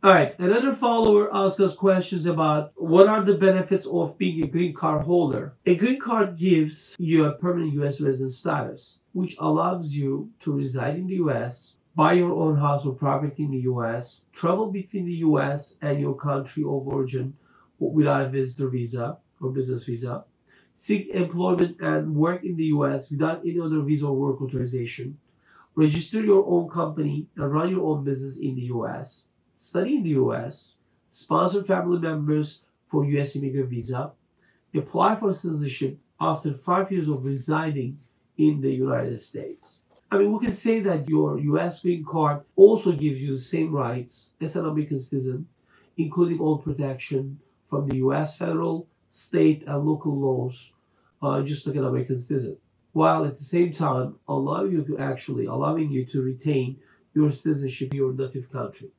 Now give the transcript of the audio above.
All right, another follower asked us questions about what are the benefits of being a green card holder. A green card gives you a permanent U.S. resident status, which allows you to reside in the U.S., buy your own house or property in the U.S., travel between the U.S. and your country of origin without a visitor visa or business visa, seek employment and work in the U.S. without any other visa or work authorization, register your own company and run your own business in the U.S., study in the U.S., sponsor family members for U.S. immigrant visa, apply for citizenship after five years of residing in the United States. I mean, we can say that your U.S. green card also gives you the same rights as an American citizen, including all protection from the U.S. federal, state, and local laws, uh, just like an American citizen, while at the same time allowing you to actually allowing you to retain your citizenship in your native country.